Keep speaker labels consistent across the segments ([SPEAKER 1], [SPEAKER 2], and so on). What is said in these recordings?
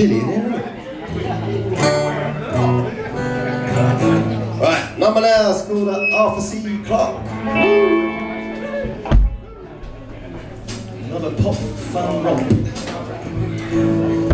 [SPEAKER 1] Right, number now is called uh, Arthur C. Clarke. Another pop fun romp.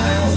[SPEAKER 1] time.